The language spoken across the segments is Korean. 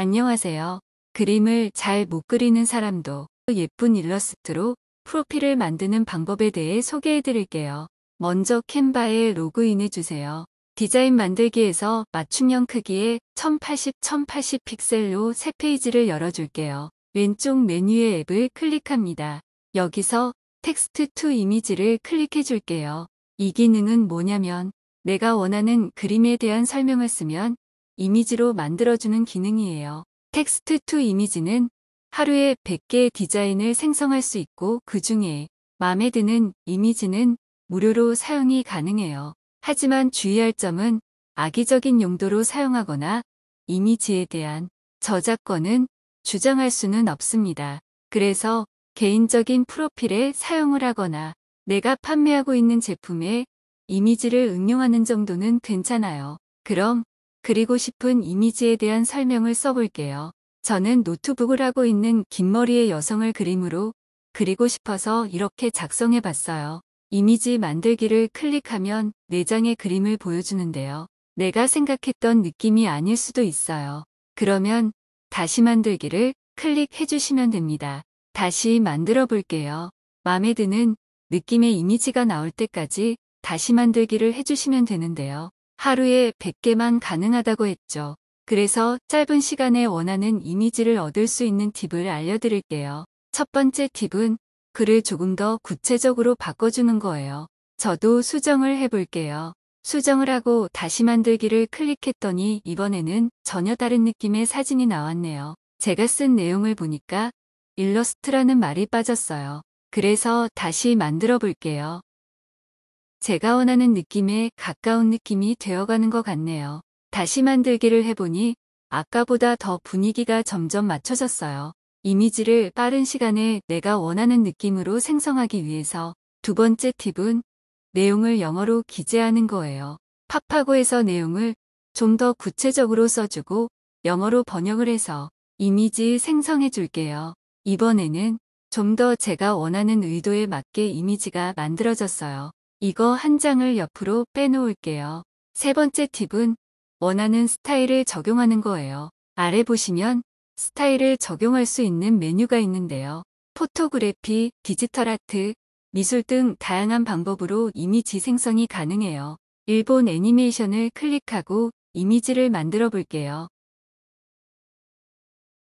안녕하세요. 그림을 잘 못 그리는 사람도 예쁜 일러스트로 프로필을 만드는 방법에 대해 소개해 드릴게요. 먼저 Canva에 로그인해 주세요. 디자인 만들기에서 맞춤형 크기의 1080, 1080 픽셀로 새 페이지를 열어줄게요. 왼쪽 메뉴의 앱을 클릭합니다. 여기서 Text to Image를 클릭해 줄게요. 이 기능은 뭐냐면 내가 원하는 그림에 대한 설명을 쓰면 이미지로 만들어주는 기능이에요. Text to Image는 하루에 100개의 디자인을 생성할 수 있고 그 중에 마음에 드는 이미지는 무료로 사용이 가능해요. 하지만 주의할 점은 악의적인 용도로 사용하거나 이미지에 대한 저작권은 주장할 수는 없습니다. 그래서 개인적인 프로필에 사용을 하거나 내가 판매하고 있는 제품에 이미지를 응용하는 정도는 괜찮아요. 그럼 그리고 싶은 이미지에 대한 설명을 써볼게요. 저는 노트북을 하고 있는 긴 머리의 여성을 그림으로 그리고 싶어서 이렇게 작성해 봤어요. 이미지 만들기를 클릭하면 4장의 그림을 보여주는데요. 내가 생각했던 느낌이 아닐 수도 있어요. 그러면 다시 만들기를 클릭해 주시면 됩니다. 다시 만들어 볼게요. 마음에 드는 느낌의 이미지가 나올 때까지 다시 만들기를 해주시면 되는데요. 하루에 100개만 가능하다고 했죠. 그래서 짧은 시간에 원하는 이미지를 얻을 수 있는 팁을 알려드릴게요. 첫 번째 팁은 글을 조금 더 구체적으로 바꿔주는 거예요. 저도 수정을 해볼게요. 수정을 하고 다시 만들기를 클릭했더니 이번에는 전혀 다른 느낌의 사진이 나왔네요. 제가 쓴 내용을 보니까 일러스트라는 말이 빠졌어요. 그래서 다시 만들어 볼게요. 제가 원하는 느낌에 가까운 느낌이 되어가는 것 같네요. 다시 만들기를 해보니 아까보다 더 분위기가 점점 맞춰졌어요. 이미지를 빠른 시간에 내가 원하는 느낌으로 생성하기 위해서 두 번째 팁은 내용을 영어로 기재하는 거예요. 팝하고에서 내용을 좀 더 구체적으로 써주고 영어로 번역을 해서 이미지 생성해 줄게요. 이번에는 좀 더 제가 원하는 의도에 맞게 이미지가 만들어졌어요. 이거 한 장을 옆으로 빼놓을게요. 세 번째 팁은 원하는 스타일을 적용하는 거예요. 아래 보시면 스타일을 적용할 수 있는 메뉴가 있는데요. 포토그래피, 디지털 아트, 미술 등 다양한 방법으로 이미지 생성이 가능해요. 일본 애니메이션을 클릭하고 이미지를 만들어 볼게요.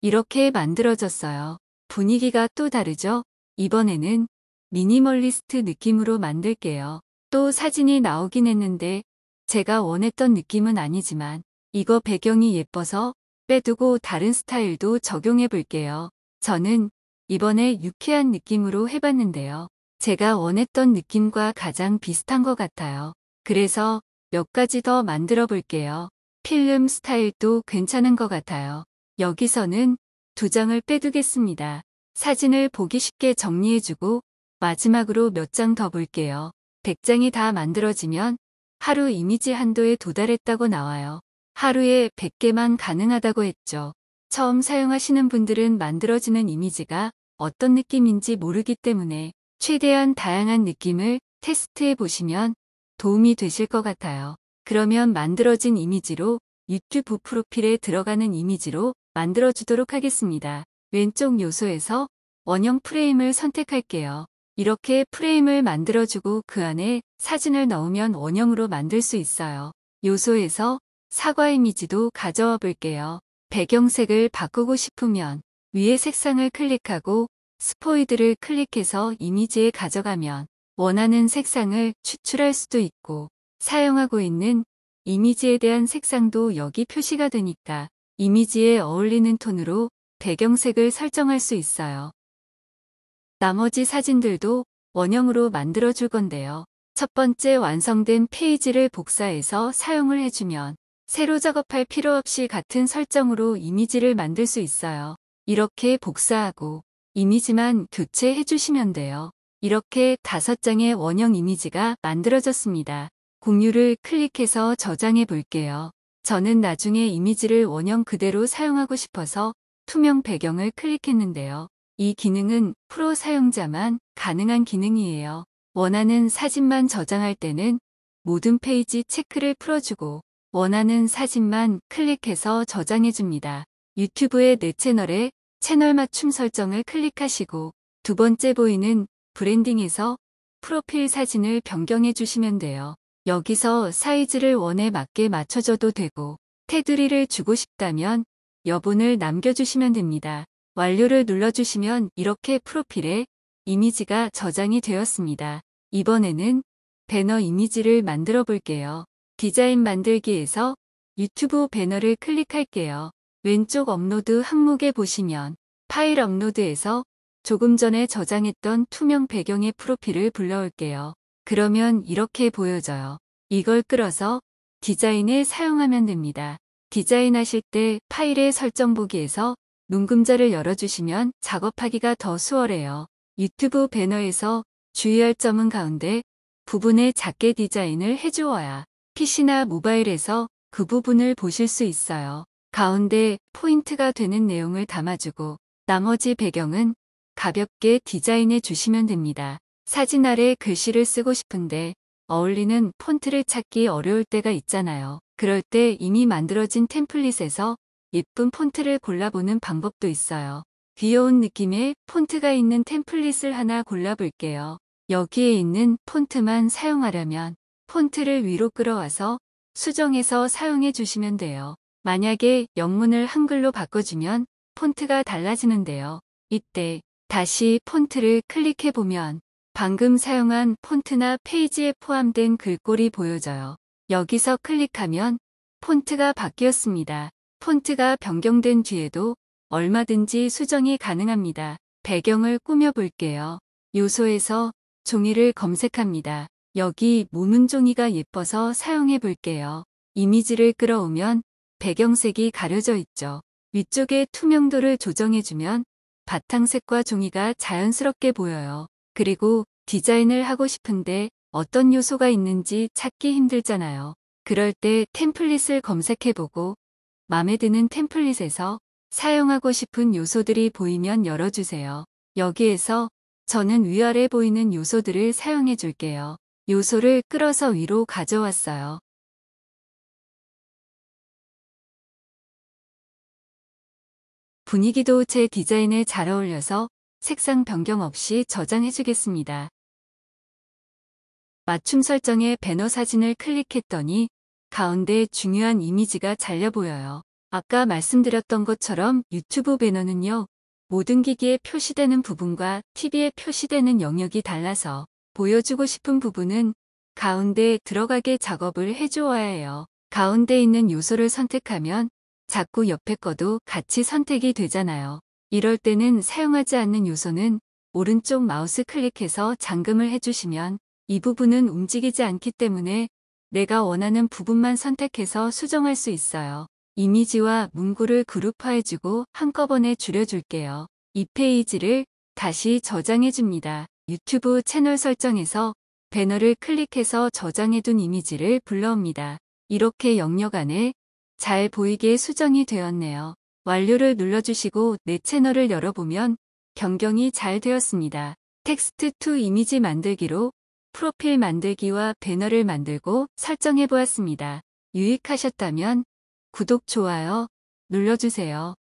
이렇게 만들어졌어요. 분위기가 또 다르죠? 이번에는 미니멀리스트 느낌으로 만들게요. 또 사진이 나오긴 했는데 제가 원했던 느낌은 아니지만 이거 배경이 예뻐서 빼두고 다른 스타일도 적용해 볼게요. 저는 이번에 유쾌한 느낌으로 해봤는데요. 제가 원했던 느낌과 가장 비슷한 것 같아요. 그래서 몇 가지 더 만들어 볼게요. 필름 스타일도 괜찮은 것 같아요. 여기서는 두 장을 빼두겠습니다. 사진을 보기 쉽게 정리해주고 마지막으로 몇 장 더 볼게요. 100장이 다 만들어지면 하루 이미지 한도에 도달했다고 나와요. 하루에 100개만 가능하다고 했죠. 처음 사용하시는 분들은 만들어지는 이미지가 어떤 느낌인지 모르기 때문에 최대한 다양한 느낌을 테스트해 보시면 도움이 되실 것 같아요. 그러면 만들어진 이미지로 유튜브 프로필에 들어가는 이미지로 만들어주도록 하겠습니다. 왼쪽 요소에서 원형 프레임을 선택할게요. 이렇게 프레임을 만들어주고 그 안에 사진을 넣으면 원형으로 만들 수 있어요. 요소에서 사과 이미지도 가져와 볼게요. 배경색을 바꾸고 싶으면 위에 색상을 클릭하고 스포이드를 클릭해서 이미지에 가져가면 원하는 색상을 추출할 수도 있고 사용하고 있는 이미지에 대한 색상도 여기 표시가 되니까 이미지에 어울리는 톤으로 배경색을 설정할 수 있어요. 나머지 사진들도 원형으로 만들어 줄 건데요. 첫 번째 완성된 페이지를 복사해서 사용을 해주면 새로 작업할 필요 없이 같은 설정으로 이미지를 만들 수 있어요. 이렇게 복사하고 이미지만 교체해 주시면 돼요. 이렇게 다섯 장의 원형 이미지가 만들어졌습니다. 공유를 클릭해서 저장해 볼게요. 저는 나중에 이미지를 원형 그대로 사용하고 싶어서 투명 배경을 클릭했는데요. 이 기능은 프로 사용자만 가능한 기능이에요. 원하는 사진만 저장할 때는 모든 페이지 체크를 풀어주고 원하는 사진만 클릭해서 저장해줍니다. 유튜브의 내 채널에 채널 맞춤 설정을 클릭하시고 두 번째 보이는 브랜딩에서 프로필 사진을 변경해 주시면 돼요. 여기서 사이즈를 원에 맞게 맞춰줘도 되고 테두리를 주고 싶다면 여분을 남겨주시면 됩니다. 완료를 눌러주시면 이렇게 프로필에 이미지가 저장이 되었습니다. 이번에는 배너 이미지를 만들어 볼게요. 디자인 만들기에서 유튜브 배너를 클릭할게요. 왼쪽 업로드 항목에 보시면 파일 업로드에서 조금 전에 저장했던 투명 배경의 프로필을 불러올게요. 그러면 이렇게 보여져요. 이걸 끌어서 디자인에 사용하면 됩니다. 디자인하실 때 파일의 설정 보기에서 눈금자를 열어주시면 작업하기가 더 수월해요. 유튜브 배너에서 주의할 점은 가운데 부분에 작게 디자인을 해주어야 PC나 모바일에서 그 부분을 보실 수 있어요. 가운데 포인트가 되는 내용을 담아주고 나머지 배경은 가볍게 디자인해 주시면 됩니다. 사진 아래 글씨를 쓰고 싶은데 어울리는 폰트를 찾기 어려울 때가 있잖아요. 그럴 때 이미 만들어진 템플릿에서 예쁜 폰트를 골라보는 방법도 있어요. 귀여운 느낌의 폰트가 있는 템플릿을 하나 골라볼게요. 여기에 있는 폰트만 사용하려면 폰트를 위로 끌어와서 수정해서 사용해 주시면 돼요. 만약에 영문을 한글로 바꿔주면 폰트가 달라지는데요. 이때 다시 폰트를 클릭해 보면 방금 사용한 폰트나 페이지에 포함된 글꼴이 보여져요. 여기서 클릭하면 폰트가 바뀌었습니다. 폰트가 변경된 뒤에도 얼마든지 수정이 가능합니다. 배경을 꾸며 볼게요. 요소에서 종이를 검색합니다. 여기 모문 종이가 예뻐서 사용해 볼게요. 이미지를 끌어오면 배경색이 가려져 있죠. 위쪽에 투명도를 조정해주면 바탕색과 종이가 자연스럽게 보여요. 그리고 디자인을 하고 싶은데 어떤 요소가 있는지 찾기 힘들잖아요. 그럴 때 템플릿을 검색해보고 마음에 드는 템플릿에서 사용하고 싶은 요소들이 보이면 열어주세요. 여기에서 저는 위아래 보이는 요소들을 사용해 줄게요. 요소를 끌어서 위로 가져왔어요. 분위기도 제 디자인에 잘 어울려서 색상 변경 없이 저장해 주겠습니다. 맞춤 설정에 배너 사진을 클릭했더니 가운데 중요한 이미지가 잘려 보여요. 아까 말씀드렸던 것처럼 유튜브 배너는요. 모든 기기에 표시되는 부분과 TV에 표시되는 영역이 달라서 보여주고 싶은 부분은 가운데 들어가게 작업을 해주어야 해요. 가운데 있는 요소를 선택하면 자꾸 옆에 거도 같이 선택이 되잖아요. 이럴 때는 사용하지 않는 요소는 오른쪽 마우스 클릭해서 잠금을 해주시면 이 부분은 움직이지 않기 때문에 내가 원하는 부분만 선택해서 수정할 수 있어요. 이미지와 문구를 그룹화해주고 한꺼번에 줄여줄게요. 이 페이지를 다시 저장해줍니다. 유튜브 채널 설정에서 배너를 클릭해서 저장해둔 이미지를 불러옵니다. 이렇게 영역 안에 잘 보이게 수정이 되었네요. 완료를 눌러주시고 내 채널을 열어보면 변경이 잘 되었습니다. Text to Image 만들기로 프로필 만들기와 배너를 만들고 설정해 보았습니다. 유익하셨다면 구독, 좋아요 눌러주세요.